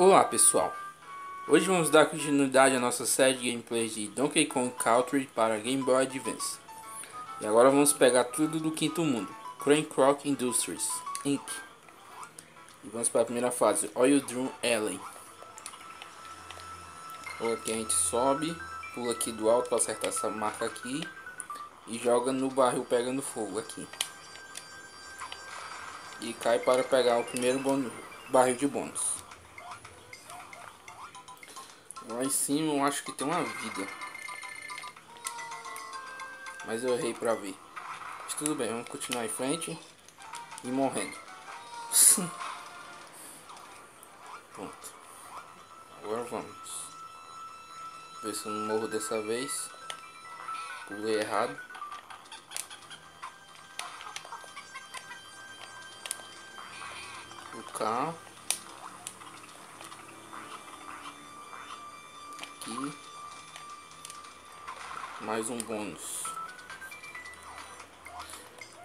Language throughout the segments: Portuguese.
Olá pessoal, hoje vamos dar continuidade à nossa série de gameplays de Donkey Kong Country para Game Boy Advance. E agora vamos pegar tudo do quinto mundo, Crane Croc Industries, Inc. E vamos para a primeira fase, Oil Drum Alley. Aqui a gente sobe, pula aqui do alto para acertar essa marca aqui e joga no barril pegando fogo aqui. E cai para pegar o primeiro barril de bônus. Lá em cima eu acho que tem uma vida. Mas eu errei pra ver. Mas tudo bem, vamos continuar em frente. E morrendo. Pronto. Agora vamos. Ver se eu não morro dessa vez. Pulei errado. O carro. Aqui. Mais um bônus.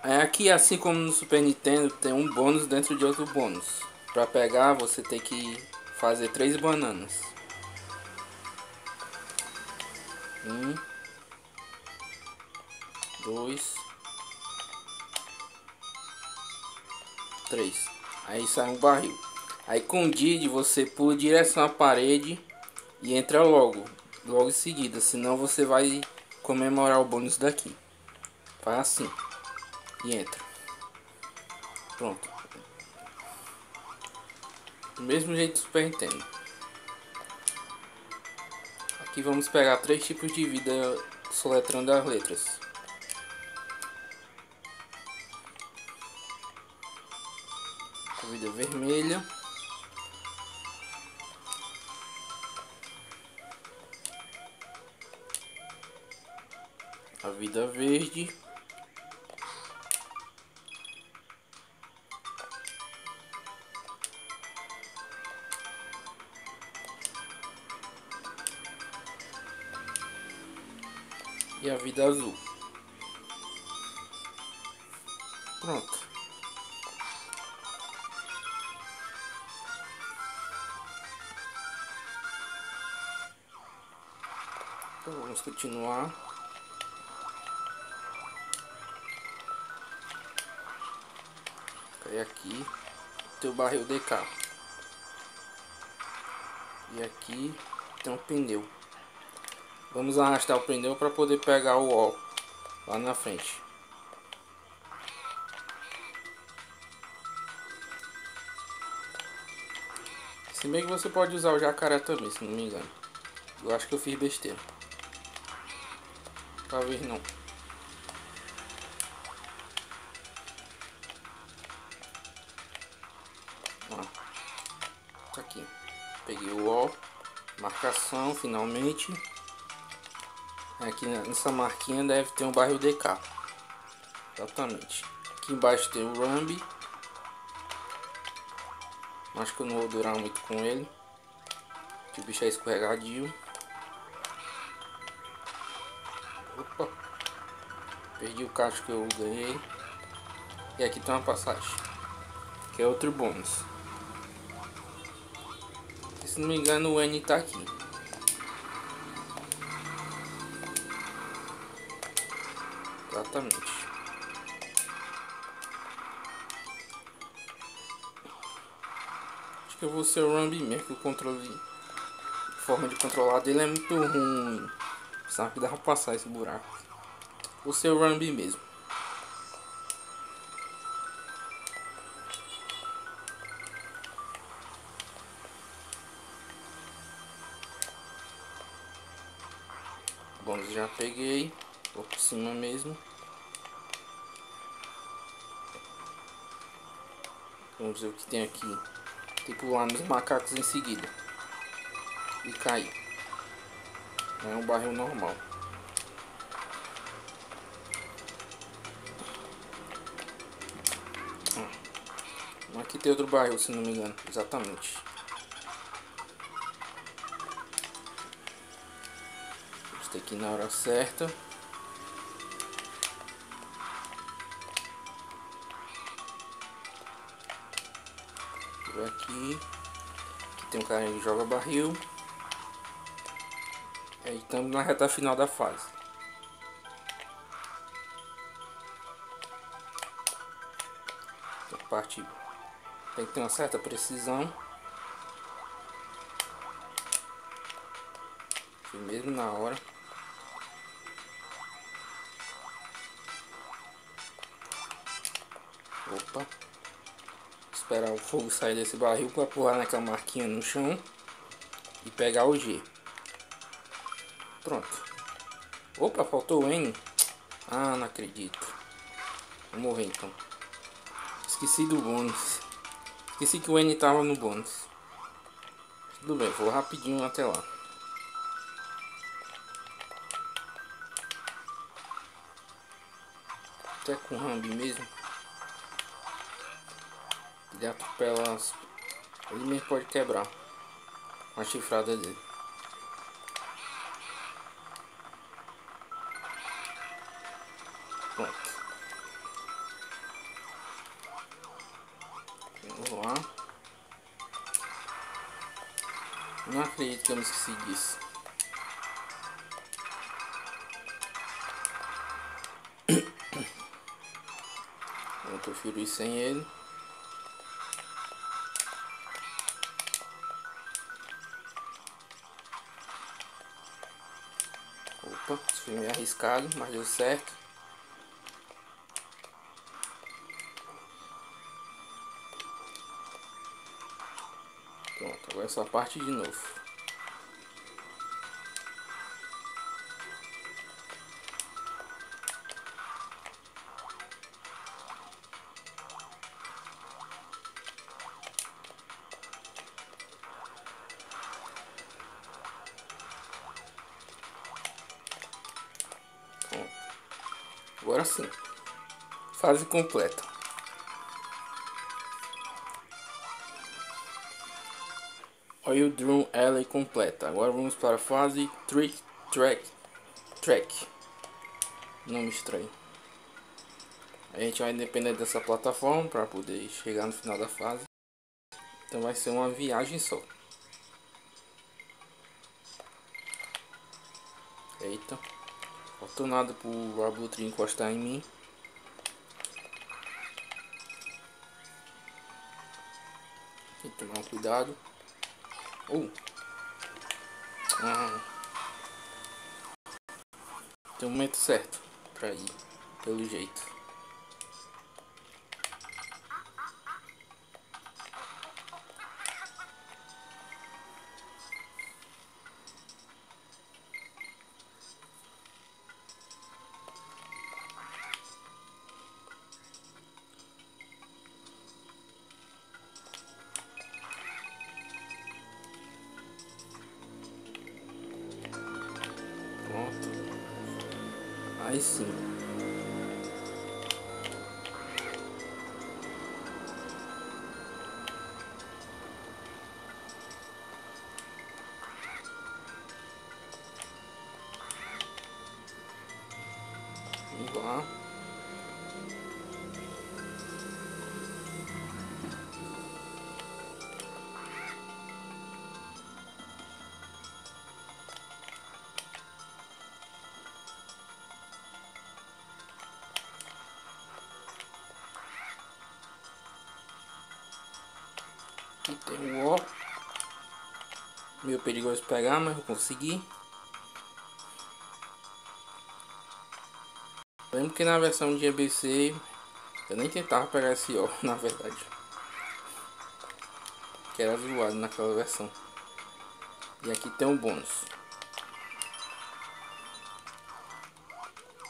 É aqui, assim como no Super Nintendo, tem um bônus dentro de outro bônus. Para pegar, você tem que fazer três bananas. Um, dois, três. Aí sai um barril. Aí com o Didi você pula direção à parede e entra logo, logo em seguida, senão você vai comemorar o bônus daqui. Faz assim e entra. Pronto. Do mesmo jeito do Super Nintendo. Aqui vamos pegar três tipos de vida soletrando as letras. Continuar. é aqui. Teu barril DK e aqui tem um pneu. Vamos arrastar o pneu para poder pegar o ó lá na frente. Se bem que você pode usar o jacaré também se não me engano. Eu acho que eu fiz besteira talvez não Tá aqui. Peguei o ó, marcação finalmente. Aqui nessa marquinha deve ter um barril DK. Exatamente. Aqui embaixo tem o Rambi. Acho que eu não vou durar muito com ele. Que o bicho é escorregadio. Perdi o cacho que eu ganhei. E aqui tem uma passagem. Que é outro bônus se não me engano o N tá aqui. Exatamente. Acho que eu vou ser o Rambi mesmo, que o controle... A forma de controlar dele é muito ruim. Sabe que dá pra passar esse buraco. O Rambi mesmo. Bom, já peguei. Vou por cima mesmo. Vamos ver o que tem aqui. Tem que pular nos macacos em seguida. E cair. É um barril normal. Tem outro barril, se não me engano. Exatamente. aqui na hora certa. Por aqui. Aqui tem um cara que joga barril. E aí estamos na reta final da fase. Parte tem que ter uma certa precisão. mesmo na hora. Opa. Esperar o fogo sair desse barril para pular naquela marquinha no chão e pegar o G. Pronto. Opa, faltou o N. Ah, não acredito. Vou morrer então. Esqueci do bônus. Esqueci que o N tava no bônus. Tudo bem, vou rapidinho até lá. Até com Rambi mesmo. Ele atropela as... Ele mesmo pode quebrar a chifrada dele. Acredito que eu prefiro ir sem ele. Opa, isso foi meio arriscado, mas deu certo. Pronto, agora essa parte de novo. Fase completa. Oil Drum Alley completa. Agora vamos para a fase Trick Track. Track. Nome estranho. A gente vai depender dessa plataforma para poder chegar no final da fase. Então vai ser uma viagem só. Eita. Faltou nada pro abutre encostar em mim. Tem cuidado. Uh. Ah. Tem um momento certo pra ir, pelo jeito. Perigoso pegar, mas eu consegui. Lembro que na versão de ABC eu nem tentava pegar esse ó, na verdade. Que era zoado naquela versão. E aqui tem um bônus.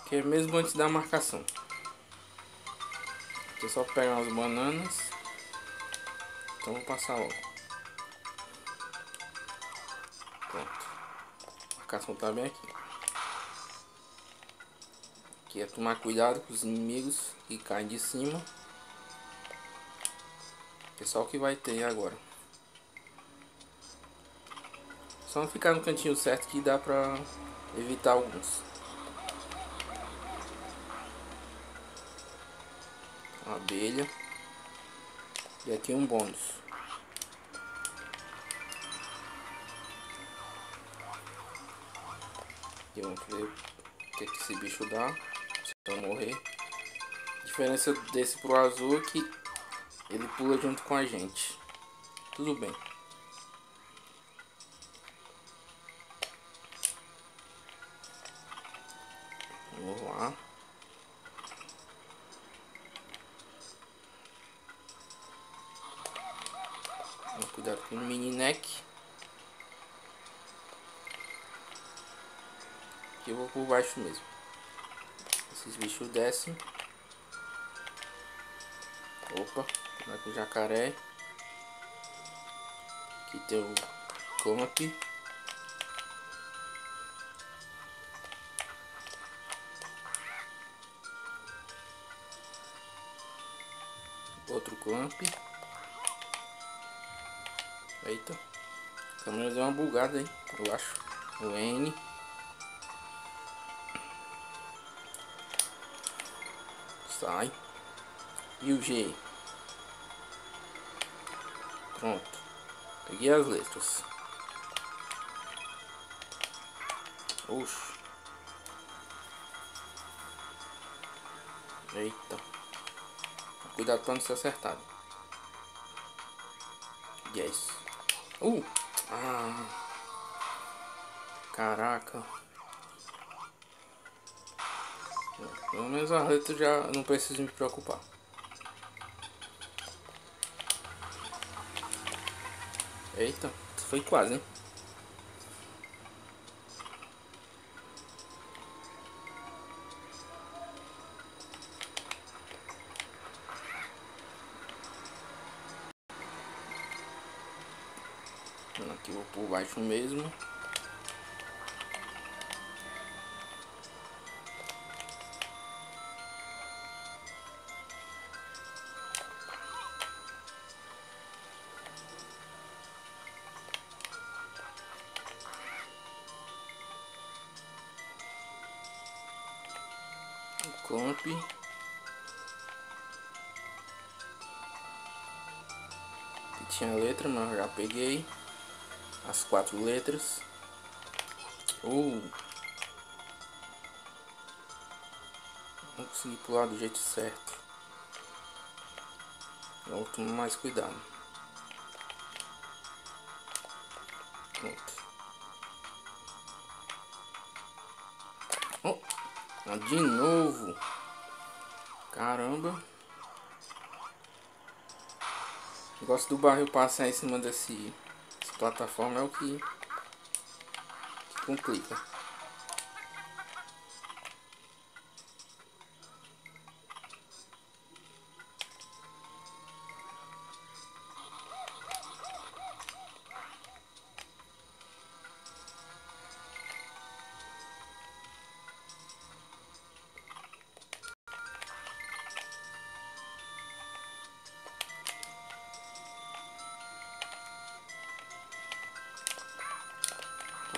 Que é mesmo antes da marcação. Aqui é só pegar umas bananas. Então vou passar logo. A marcação tá aqui. Aqui é tomar cuidado com os inimigos que caem de cima. Que é só o que vai ter agora. Só não ficar no cantinho certo que dá pra evitar alguns. Abelha. E aqui um bônus. Vamos ver o que, que esse bicho dá. Se eu morrer. A diferença desse pro azul é que ele pula junto com a gente. Tudo bem. Vamos lá. Cuidado com o mini neck. Aqui eu vou por baixo mesmo. Esses bichos descem. Opa, vai com o jacaré. Aqui tem o Comap. Outro clamp. Eita. A câmera deu uma bugada aí, eu acho. O N. Sai. E o G. Pronto. Peguei as letras. Oxi. Eita. Cuidado para não ser acertado. Yes. Uh! Ah! Caraca. Pelo menos a letra já não preciso me preocupar. Eita, foi quase, hein? Aqui vou por baixo mesmo. Peguei as quatro letras uh, não consegui pular do jeito certo então tomar mais cuidado pronto oh. De novo. Caramba. O negócio do barril passar em cima desse, dessa plataforma é o que, que complica.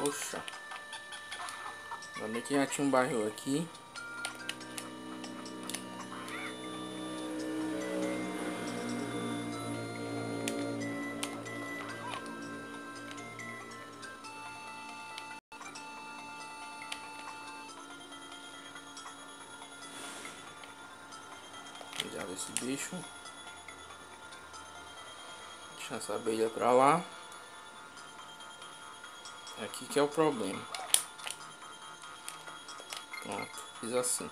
Poxa. Ainda que já tinha um barril aqui. Esse bicho. Deixa essa abelha pra lá. Aqui que é o problema. Pronto, fiz assim.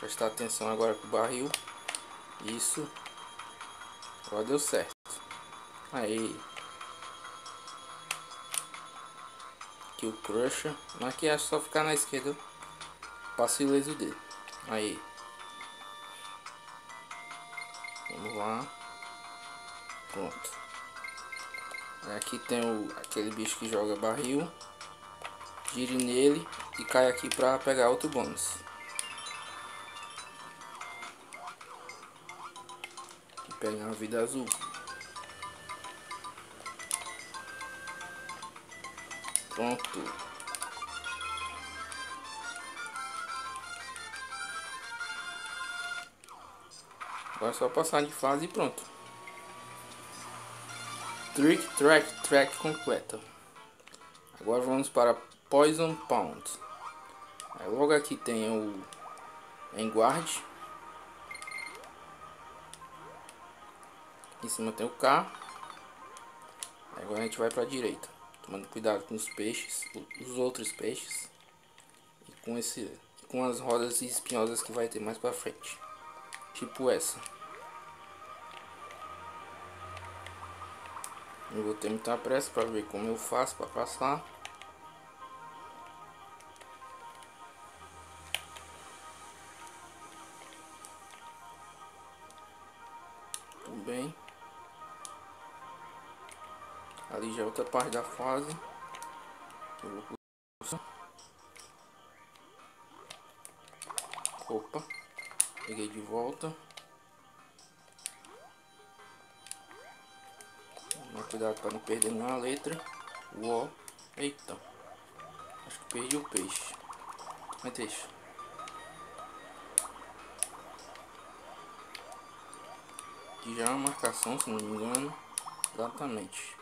Prestar atenção agora com o barril. Isso. Agora deu certo. Aí. Aqui o crusher. Aqui é só ficar na esquerda. Passo ileso dele. Aí. Vamos lá. Pronto. Aqui tem o, aquele bicho que joga barril. Gire nele e cai aqui para pegar outro bônus. E pegar uma vida azul. Pronto. Agora é só passar de fase e pronto. Trick Track Track completa. Agora vamos para Poison Pound. logo aqui tem o Enguarde. Em cima tem o K. Agora a gente vai para a direita. Tomando cuidado com os peixes, os outros peixes. E com esse com as rodas espinhosas que vai ter mais para frente. Tipo essa. Não vou ter muita pressa para ver como eu faço para passar. Tudo bem. Ali já é outra parte da fase. Opa, peguei de volta. Cuidado para não perder nenhuma letra. O. Eita. Acho que perdi o peixe. Mas deixa. Aqui já é uma marcação, se não me engano. Exatamente.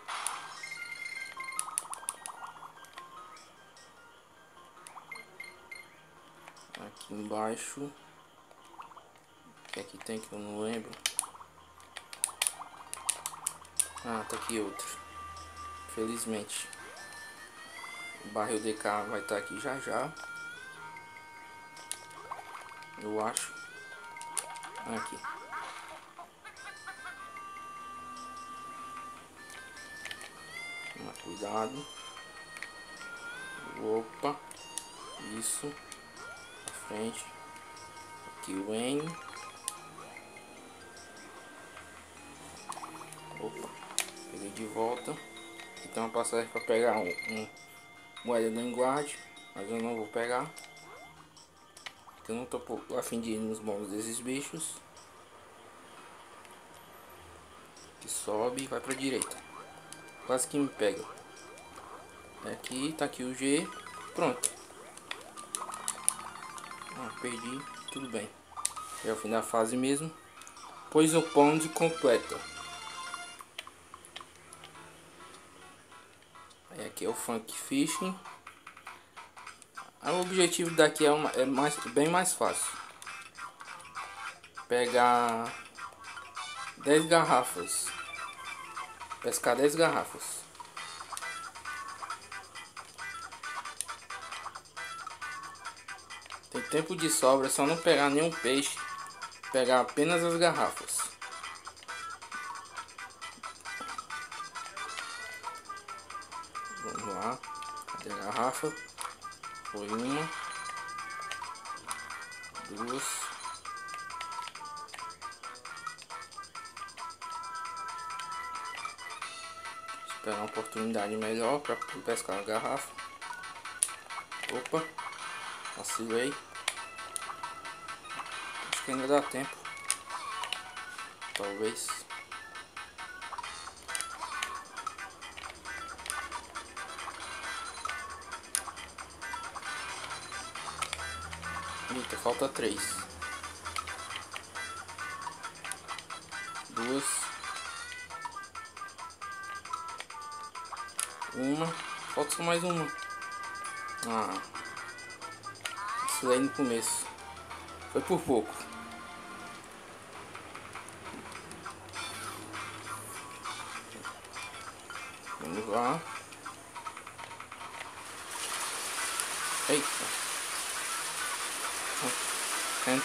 Aqui embaixo. O que aqui tem que eu não lembro? Ah, tá aqui outro. Felizmente. O barril DK vai estar tá aqui já já. Eu acho. Aqui. Toma cuidado. Opa. Isso. Pra frente. Aqui o N. Opa de volta. Então passagem para pegar um, um moeda do enguarde, mas eu não vou pegar. Eu não tô a fim de ir nos bons desses bichos. Que sobe e vai para direita. Quase que me pega. Aqui, tá aqui o G. Pronto. Ah, perdi. Tudo bem. É o fim da fase mesmo. Pois o Pond completa. Aqui é o Funk Fishing. O objetivo daqui é, uma, é mais, bem mais fácil. Pegar 10 garrafas. Pescar 10 garrafas. Tem tempo de sobra, só não pegar nenhum peixe. Pegar apenas as garrafas. Garrafa. Foi uma, duas, esperar uma oportunidade melhor para pescar a garrafa. Opa, vacilei. Acho que ainda dá tempo. Talvez. Falta três. Duas. Uma. Falta só mais uma. Ah. Isso aí no começo. Foi por pouco.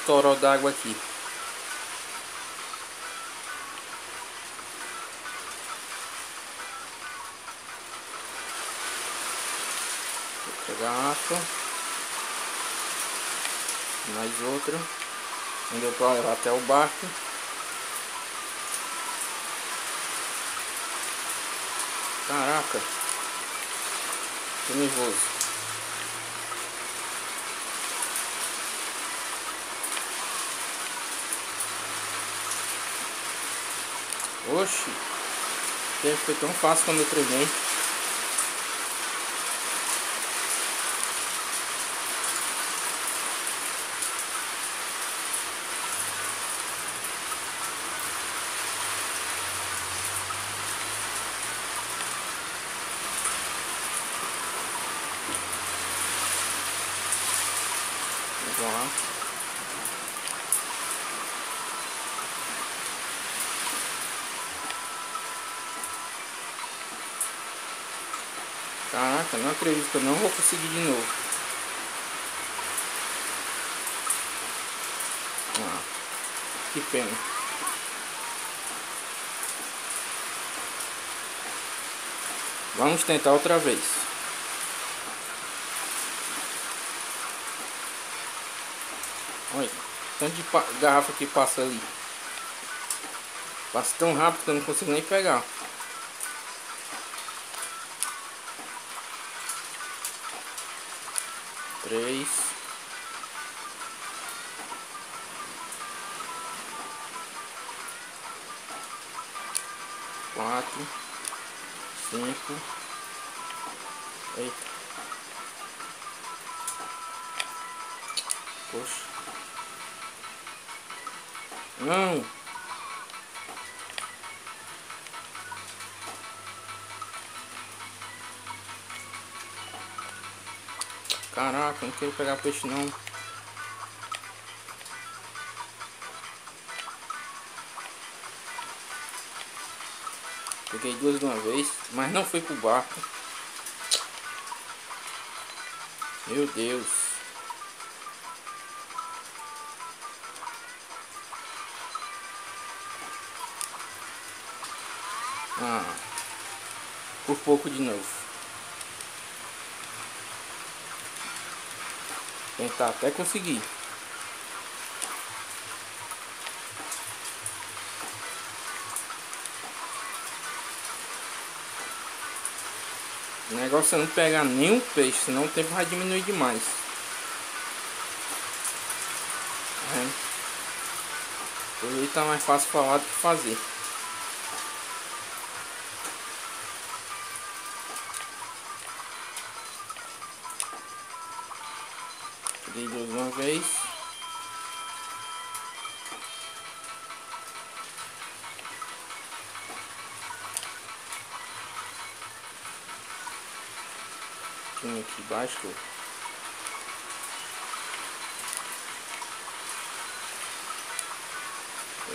Toró d'água aqui. Outra garrafa. Mais outra. Não deu pra levar até o barco. Caraca. Tô nervoso. Oxi, foi tão fácil quando eu treinei. Acredito que eu não vou conseguir de novo. Ah, que pena. Vamos tentar outra vez. Olha, tanto de garrafa que passa ali. Passa tão rápido que eu não consigo nem pegar. Quatro. Cinco. Eita. Poxa. Não. Caraca, não quero pegar peixe não. Peguei duas de uma vez, mas não foi pro barco. Meu Deus. Ah, por pouco de novo. Tentar até conseguir. Negócio é não pegar nenhum peixe, senão o tempo vai diminuir demais. É. Por aí tá mais fácil falar do que fazer. Peguei duas uma vez. Tinha aqui embaixo.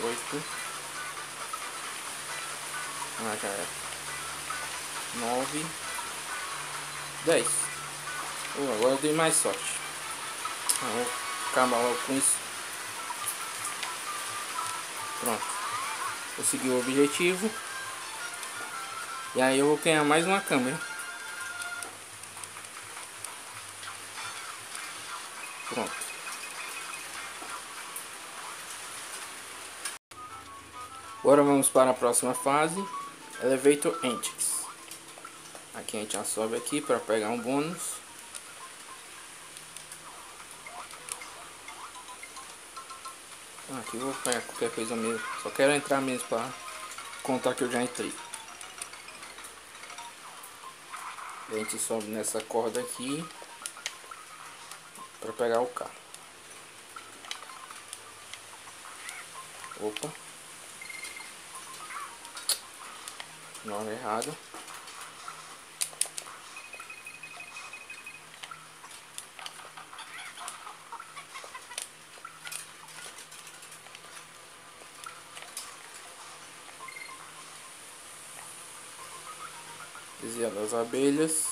Oito. Ah, já era. Nove. Dez. Oh, agora eu dei mais sorte. Vou acabar logo com isso. Pronto. Consegui o objetivo. E aí eu vou ganhar mais uma câmera. Para a próxima fase. Elevator Antics. Aqui a gente já sobe aqui para pegar um bônus. Ah, aqui eu vou pegar qualquer coisa mesmo. Só quero entrar mesmo para contar que eu já entrei. A gente sobe nessa corda aqui para pegar o carro. Opa. Na hora errada. desviar das abelhas.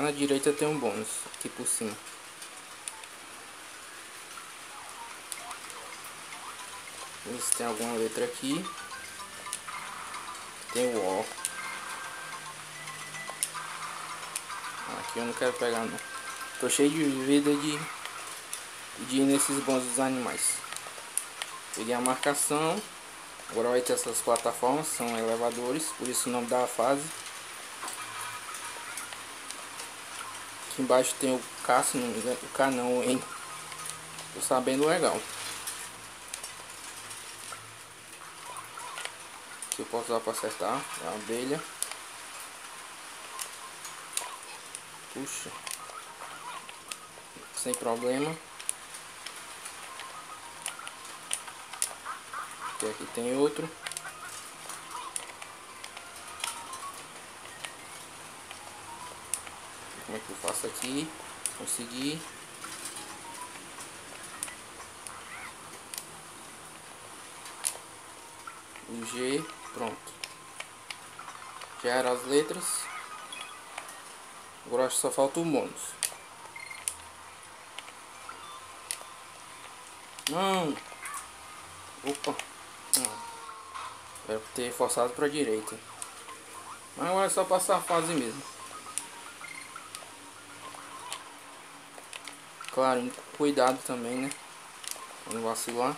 Na direita tem um bônus, aqui por cima. Ver se tem alguma letra aqui. Tem o O. Aqui eu não quero pegar não. Tô cheio de vida de de ir nesses bons dos animais. Peguei a marcação. Agora vai ter essas plataformas, são elevadores, por isso o nome da fase. Aqui embaixo tem o K, se não me engano, o K não, hein? Tô sabendo legal. Que eu posso usar para acertar, é a abelha. Puxa. Sem problema. Aqui tem outro. Como é que eu faço aqui. Consegui. O G, pronto. Já eram as letras. Agora acho que só falta o bônus. Não. Opa. Não. Era ter forçado para direita. Mas agora é só passar a fase mesmo. Claro, cuidado também, né? Não vacilar.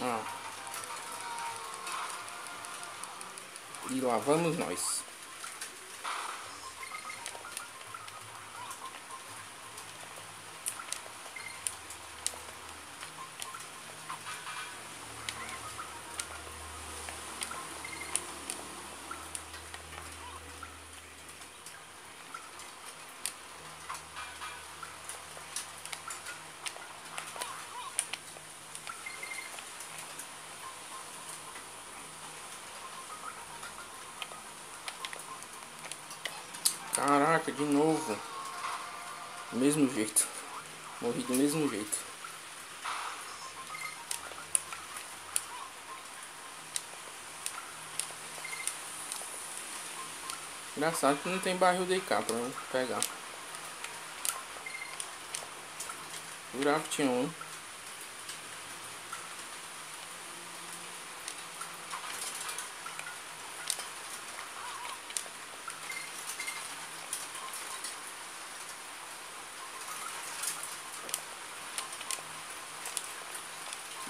Ah. E lá vamos nós. Caraca, de novo. Do mesmo jeito. Morri do mesmo jeito. Engraçado que não tem barril de cá pra pegar. Jurava que tinha um.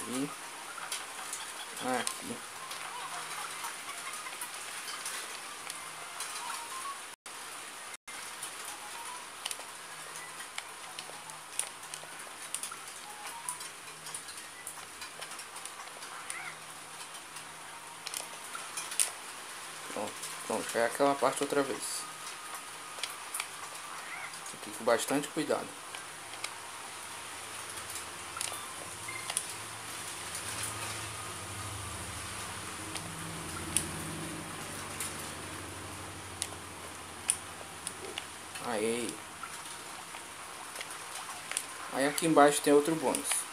aqui. Aqui. Pronto, pronto, é aquela parte outra vez. Aqui com bastante cuidado. Aí. Aí aqui embaixo tem outro bônus.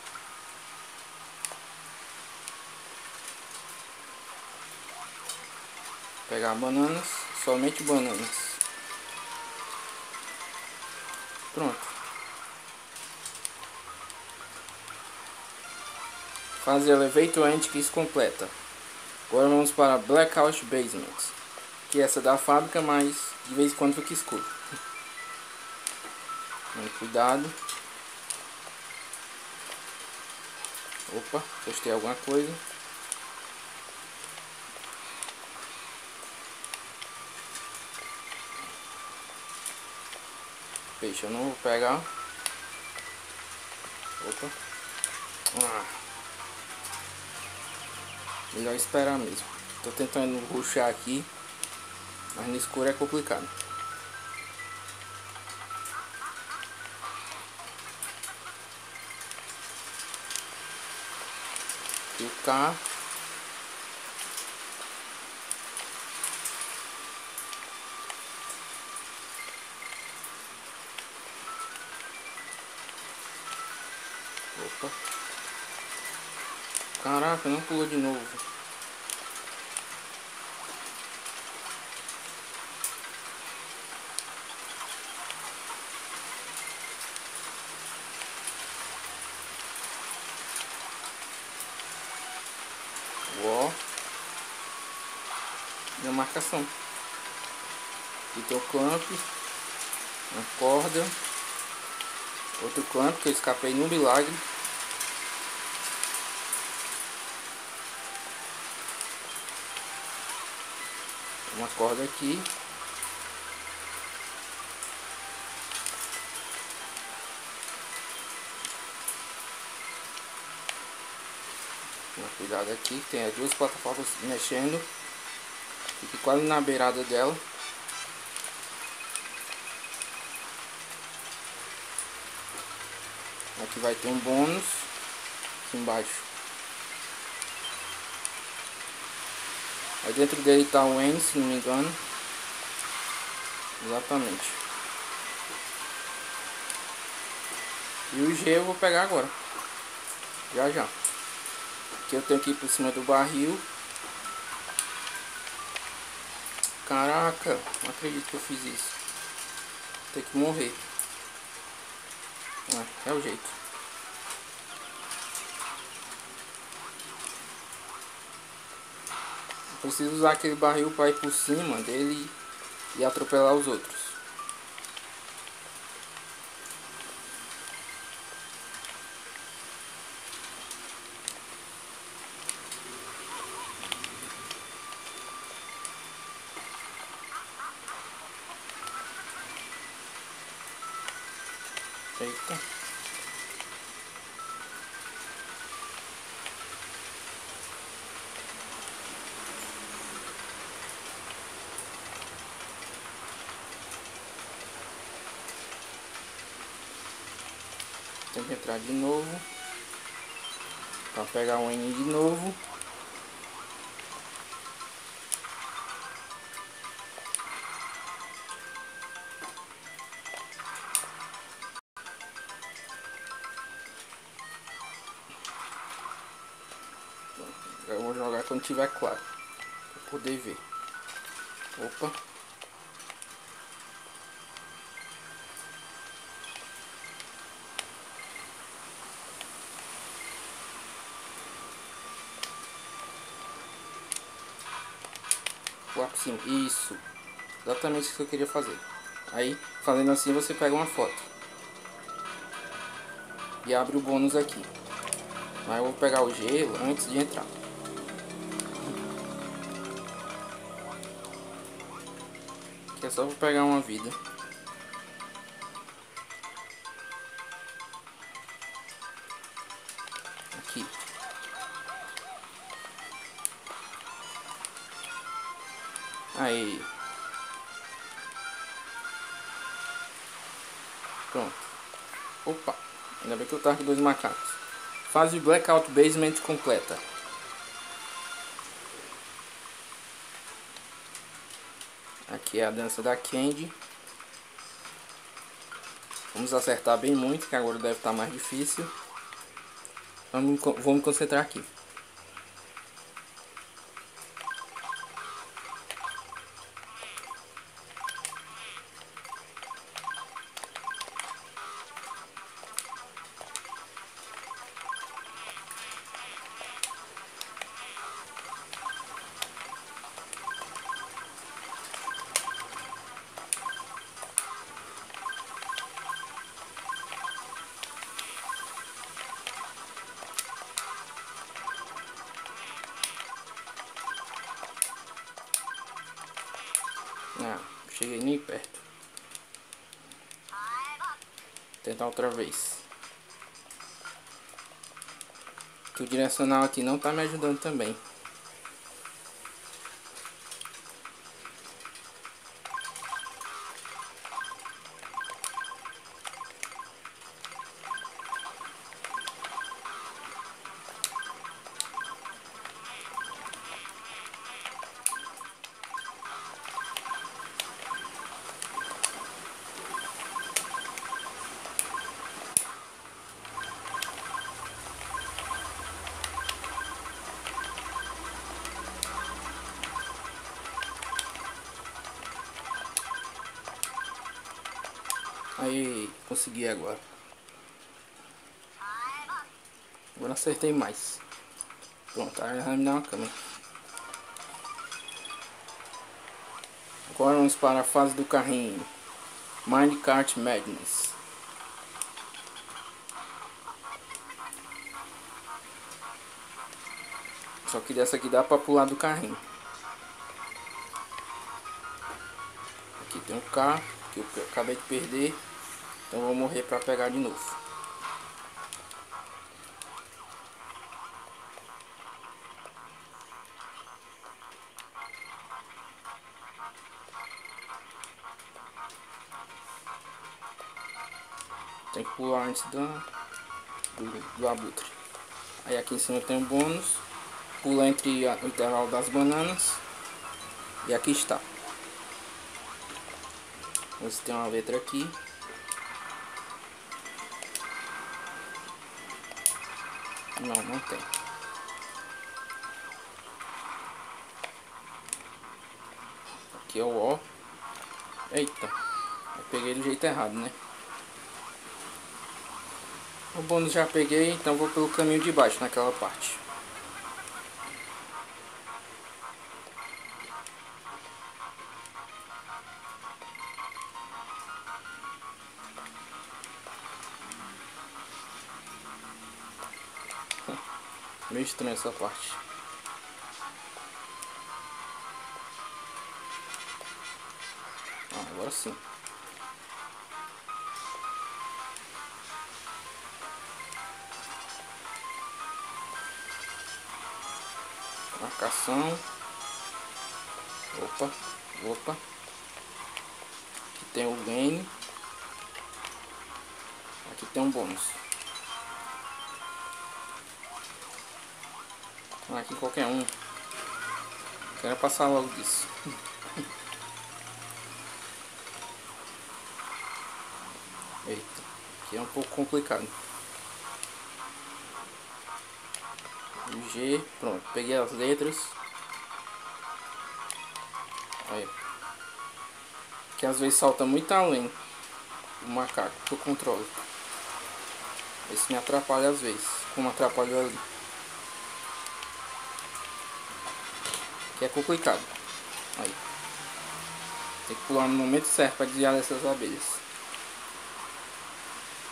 Pegar bananas, somente bananas. Pronto. Fase Elevate Antiques completa. Agora vamos para Blackout Basement. Que é essa da fábrica, mas de vez em quando fica escuro. Cuidado. Opa, postei alguma coisa. Peixe eu não vou pegar. Opa. Ah. Melhor esperar mesmo. Tô tentando ruxar aqui. Mas no escuro é complicado. Opa. Não pulou de novo. na marcação. Aqui tem o clamp, uma corda, outro clamp que eu escapei no milagre. Aqui. Cuidado aqui, tem as duas plataformas mexendo Fique quase na beirada dela. Aqui vai ter um bônus aqui embaixo. Aí dentro dele tá o N, se não me engano. Exatamente. E o G eu vou pegar agora. Já já. Aqui eu tenho que ir por cima do barril. Caraca, não acredito que eu fiz isso. Tem que morrer. É, é o jeito. Preciso usar aquele barril para ir por cima dele e atropelar os outros. Tem que entrar de novo. Para pegar o N de novo. Eu vou jogar quando tiver claro. Pra poder ver. Opa. Cima. Isso. Exatamente isso que eu queria fazer. Aí, fazendo assim, você pega uma foto. E abre o bônus aqui. Mas eu vou pegar o gelo antes de entrar. Aqui é só vou pegar uma vida. Pronto. Opa. Ainda bem que eu tava com dois macacos. Fase Blackout Basement completa. Aqui é a dança da Candy. Vamos acertar bem muito, que agora deve estar mais difícil. Vamos, vamos concentrar aqui. Outra vez. Que o direcional aqui não tá me ajudando também. Aí, consegui agora. Agora acertei mais. Pronto, aí vai me dar uma câmera. Agora vamos para a fase do carrinho. Minecart Madness. Só que dessa aqui dá pra pular do carrinho. Aqui tem um carro que eu acabei de perder. Então vou morrer para pegar de novo. Tem que pular antes da, do, do abutre. Aí aqui em cima tem um bônus. Pula entre a, o intervalo das bananas. E aqui está. Você tem uma letra aqui. Não, não tem. Aqui é o O. Eita. Eu peguei do jeito errado, né? O bônus já peguei, então vou pelo caminho de baixo naquela parte. Estranho essa parte. Ah, agora sim. Marcação. Opa, opa. Aqui tem o gain. Aqui tem um bônus. Aqui qualquer um. Quero passar logo disso. Eita, aqui é um pouco complicado. G, pronto, peguei as letras. Aí. Que às vezes salta muito além o macaco que eu controlo. Esse me atrapalha às vezes, como atrapalhou ali. Que é complicado. Aí. Tem que pular no momento certo para desviar dessas abelhas.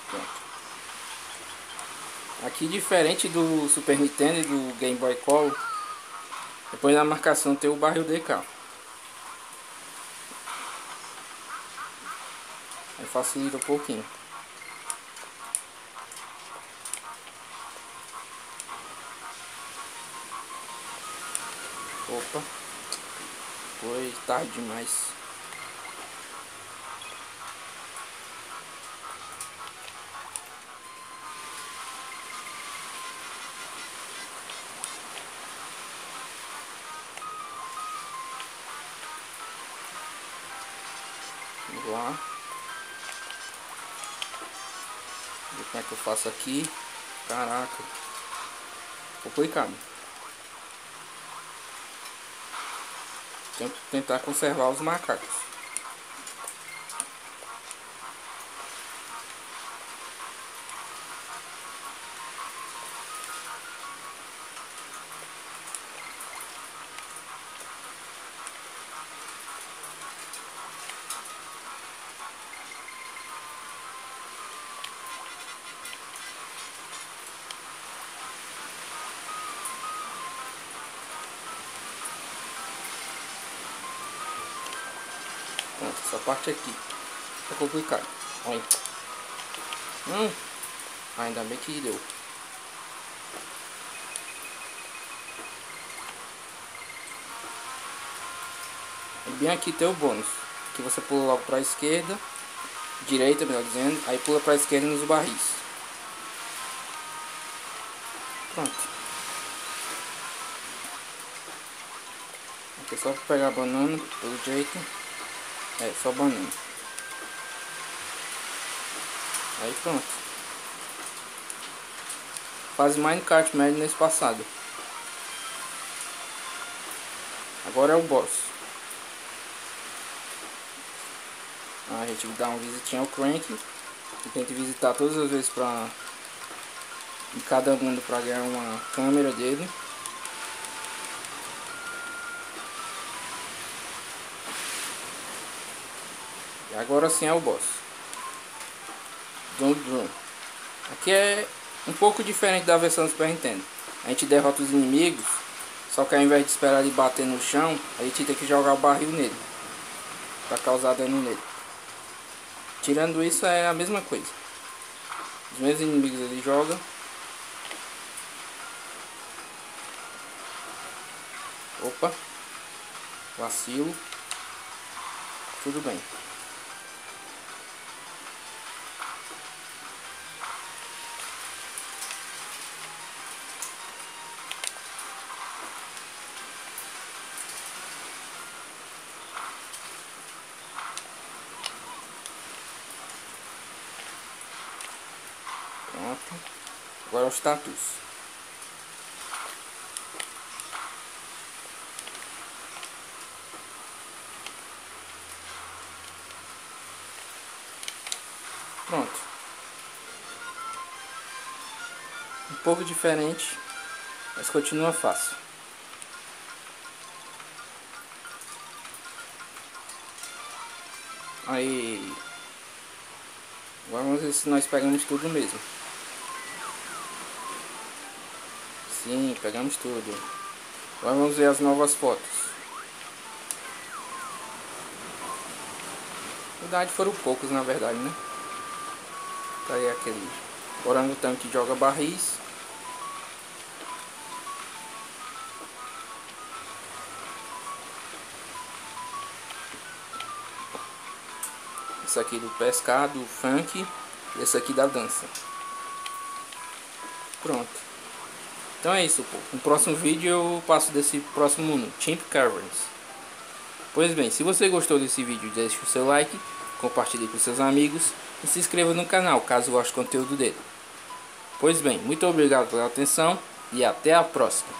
Pronto. Aqui diferente do Super Nintendo e do Game Boy Color, depois da marcação tem o barril DK. Aí facilita um pouquinho. Tarde demais. Vamos lá. Ver como é que eu faço aqui. Caraca. Complicado. Tentar conservar os macacos. Parte aqui é complicado. Olha. Hum. Ainda bem que deu. E bem aqui tem o bônus. Que você pula logo para a esquerda. Direita, melhor dizendo. Aí pula para a esquerda nos barris. Pronto. Aqui é só pegar a banana, pelo jeito. É, só banana. Aí pronto. Faz Minecraft médio nesse passado. Agora é o boss. A gente dá uma visitinha ao Crank. Tem que visitar todas as vezes pra... Em cada mundo pra ganhar uma câmera dele. E agora sim é o boss. Drum Drum. Aqui é um pouco diferente da versão do Super Nintendo. A gente derrota os inimigos, só que ao invés de esperar ele bater no chão, a gente tem que jogar o barril nele. Pra causar dano nele. Tirando isso é a mesma coisa. Os mesmos inimigos ele joga. Opa. Vacilo. Tudo bem. Pronto. Agora o status. Pronto. Um pouco diferente, mas continua fácil. Aí. Vamos ver se nós pegamos tudo mesmo. Sim, pegamos tudo. Agora vamos ver as novas fotos. Na verdade foram poucos na verdade, né? Tá aí aquele orangotango que joga barris. Esse aqui do pescado, do funk. Esse aqui da dança. Pronto. Então é isso, pô. No próximo vídeo eu passo desse próximo mundo, Chimp Caverns. Pois bem, se você gostou desse vídeo, deixe o seu like, compartilhe com seus amigos e se inscreva no canal caso goste do conteúdo dele. Pois bem, muito obrigado pela atenção e até a próxima.